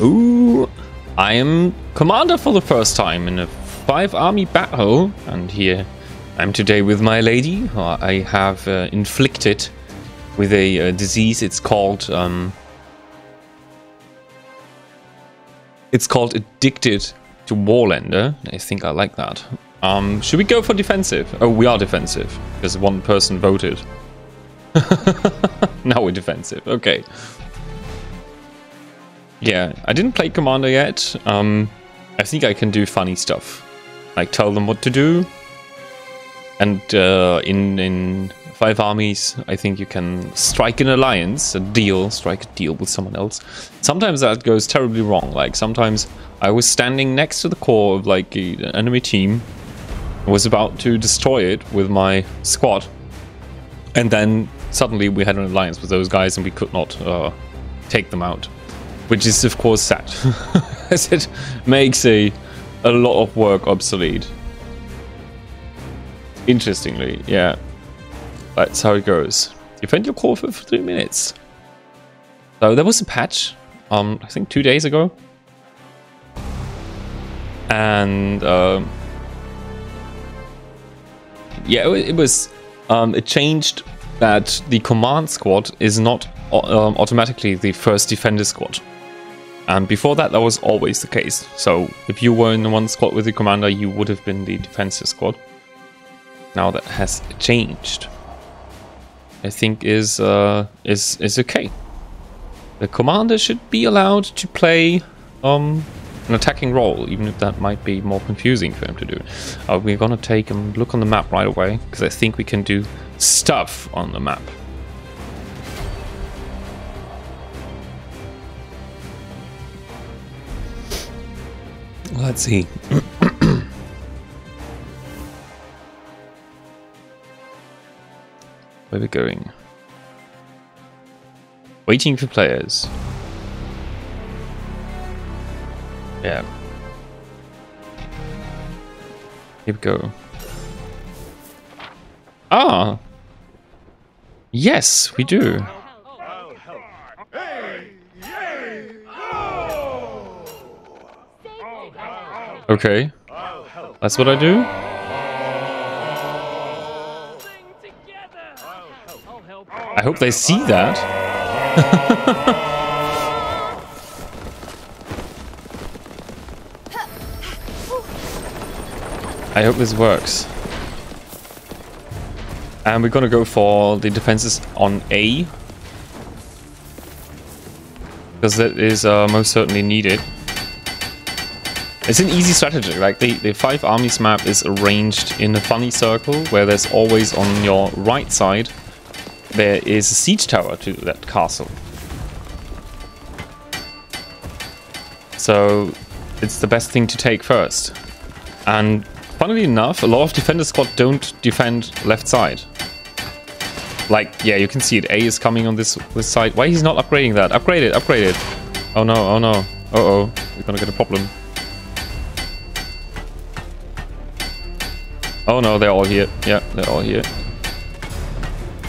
Ooh, I am commander for the first time in a five army battle, and here I'm today with my lady. I have uh, inflicted with a, uh disease. It's called um, it's called addicted to Warlander. I think I like that. Um, should we go for defensive? Oh, we are defensive because one person voted. now we're defensive. Okay. Yeah, I didn't play Commander yet. Um, I think I can do funny stuff. Like tell them what to do. And uh, in, in Five Armies, I think you can strike an alliance, a deal, strike a deal with someone else. Sometimes that goes terribly wrong. Like sometimes I was standing next to the core of like an enemy team, was about to destroy it with my squad. And then suddenly we had an alliance with those guys and we could not uh, take them out which is of course sad, as it makes a, a lot of work obsolete. Interestingly, yeah, that's how it goes. Defend your core for three minutes. So there was a patch, um, I think two days ago, and um, yeah, it, it was um, it changed that the command squad is not um, automatically the first defender squad. And before that, that was always the case. So if you were in the one squad with the commander, you would have been the defensive squad. Now that has changed. I think is uh, is is okay. The commander should be allowed to play um, an attacking role, even if that might be more confusing for him to do. Uh, we're gonna take a look on the map right away because I think we can do stuff on the map. Let's see. Where we going? Waiting for players. Yeah. Here we go. Ah! Yes, we do. Okay. That's what I do? I hope they see that. I hope this works. And we're gonna go for the defenses on A. Because that is uh, most certainly needed. It's an easy strategy, like the, the five armies map is arranged in a funny circle where there's always on your right side there is a siege tower to that castle. So it's the best thing to take first. And funnily enough, a lot of defender squad don't defend left side. Like, yeah, you can see it. A is coming on this, this side. Why he's not upgrading that? Upgrade it, upgrade it. Oh no, oh no. Uh-oh, we're gonna get a problem. Oh no, they're all here. Yeah, they're all here.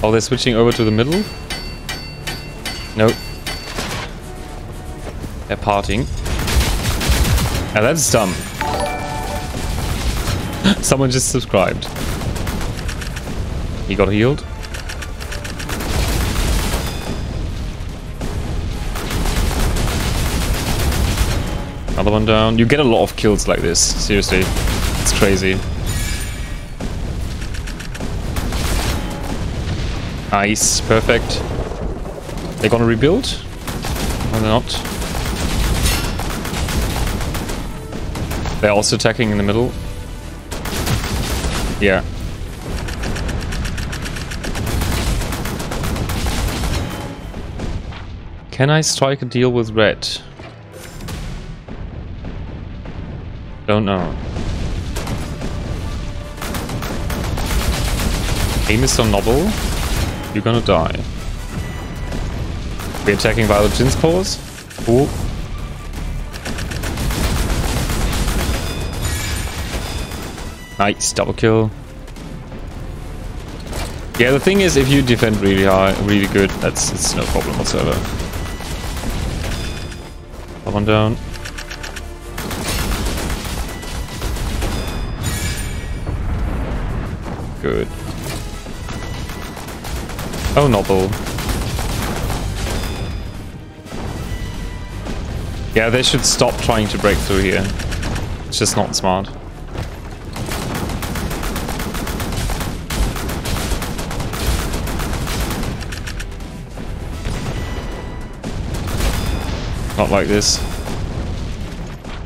Oh, they're switching over to the middle? Nope. They're parting. And that's dumb. Someone just subscribed. He got healed. Another one down. You get a lot of kills like this. Seriously. It's crazy. Nice, perfect. They're gonna rebuild? Or not? They're also attacking in the middle. Yeah. Can I strike a deal with red? Don't know. Aim is so Noble. You're gonna die. We're attacking Violet Jin's cores. Cool. Nice, double kill. Yeah, the thing is, if you defend really high, really good, that's it's no problem whatsoever. Come on down. Good. Oh, noble. Yeah, they should stop trying to break through here. It's just not smart. Not like this.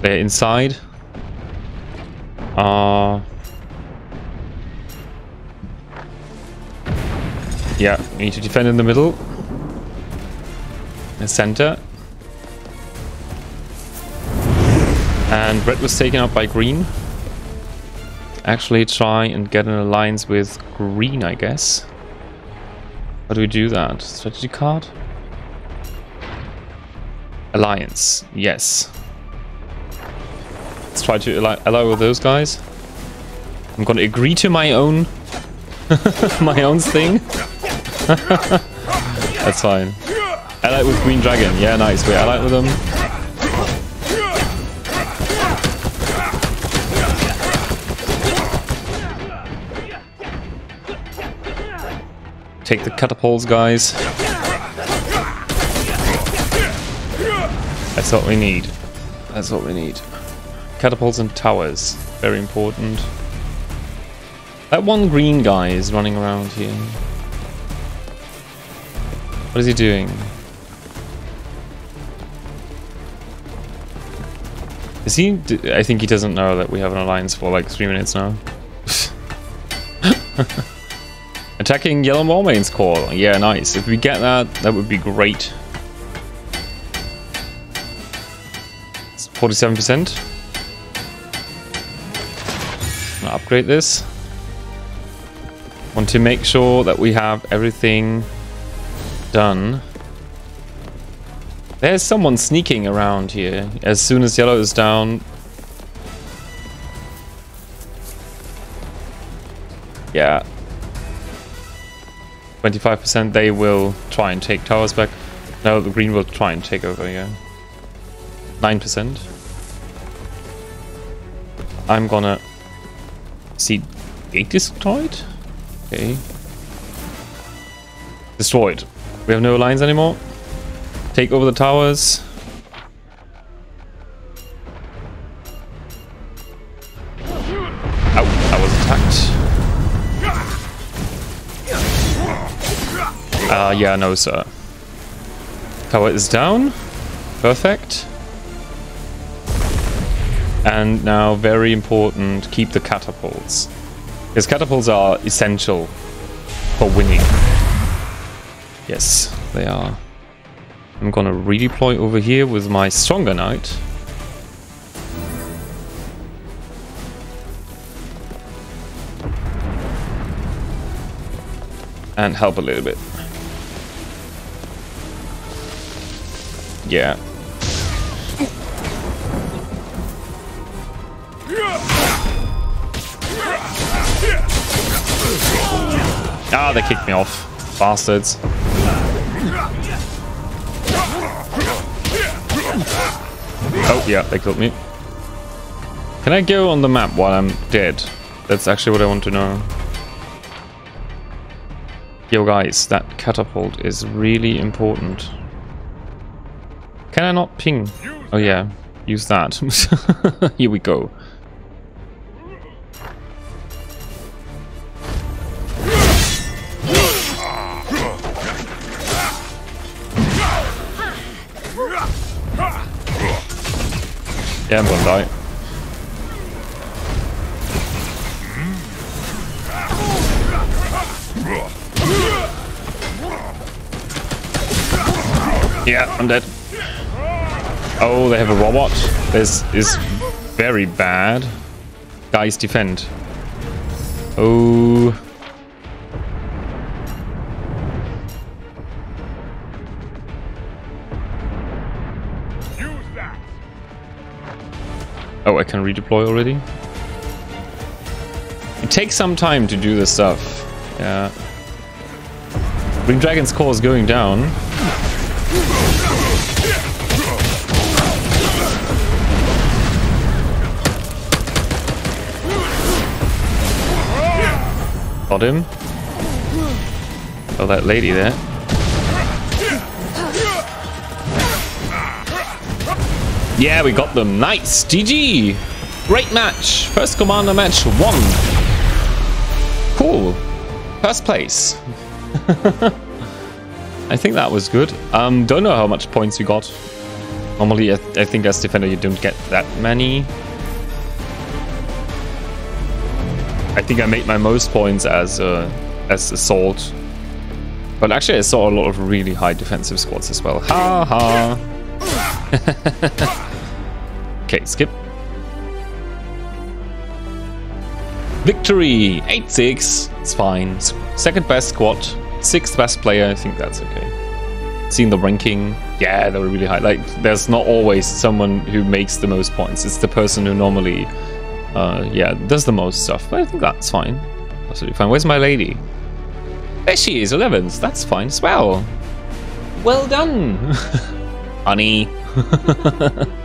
They're inside. Uh... Yeah, we need to defend in the middle. The center. And red was taken out by green. Actually try and get an alliance with green, I guess. How do we do that? Strategy card? Alliance, yes. Let's try to ally with those guys. I'm gonna agree to my own my own thing. That's fine. Ally with Green Dragon. Yeah, nice. We ally with them. Take the catapults, guys. That's what we need. That's what we need. Catapults and towers. Very important. That one green guy is running around here. What is he doing? Is he... I think he doesn't know that we have an alliance for like three minutes now. Attacking Yellow Warmane's core. Yeah, nice. If we get that, that would be great. 47%. upgrade this. Want to make sure that we have everything done. There's someone sneaking around here. As soon as yellow is down. Yeah. 25% they will try and take towers back. No, the green will try and take over again. 9%. I'm gonna see gate destroyed? Okay. Destroyed. We have no lines anymore. Take over the towers. Ow, I was attacked. Uh, yeah, no, sir. Tower is down. Perfect. And now, very important, keep the catapults. Because catapults are essential for winning. Yes, they are. I'm gonna redeploy over here with my stronger knight. And help a little bit. Yeah, Ah, they kicked me off. Bastards. Oh, yeah, they killed me. Can I go on the map while I'm dead? That's actually what I want to know. Yo guys, that catapult is really important. Can I not ping? Oh yeah, use that. Here we go. Yeah, I'm gonna die. Yeah, I'm dead. Oh, they have a robot. This is very bad. Guys, defend. Oh. I can redeploy already. It takes some time to do this stuff. Yeah. Dragon's Core is going down. Got him. Oh, that lady there. Yeah, we got them. Nice. GG. Great match. First commander match won. Cool. First place. I think that was good. Um, don't know how much points we got. Normally, I, I think as defender you don't get that many. I think I made my most points as uh, as assault. But actually, I saw a lot of really high defensive squads as well. Ha ha. okay, skip. Victory! 8-6. It's fine. Second best squad. Sixth best player. I think that's okay. Seeing the ranking. Yeah, they were really high. Like, there's not always someone who makes the most points. It's the person who normally, uh, yeah, does the most stuff. But I think that's fine. Absolutely fine. Where's my lady? There she is, 11th. That's fine as well. Well done, honey.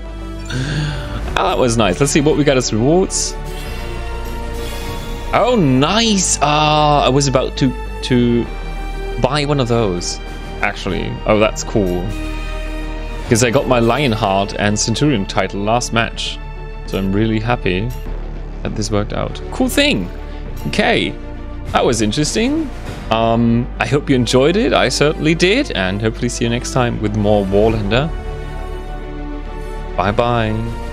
oh, that was nice. Let's see what we got as rewards. Oh, nice. Ah, uh, I was about to to buy one of those, actually. Oh, that's cool. Because I got my Lionheart and Centurion title last match. So I'm really happy that this worked out. Cool thing. Okay, that was interesting. Um, I hope you enjoyed it. I certainly did. And hopefully see you next time with more Warlander. 拜拜。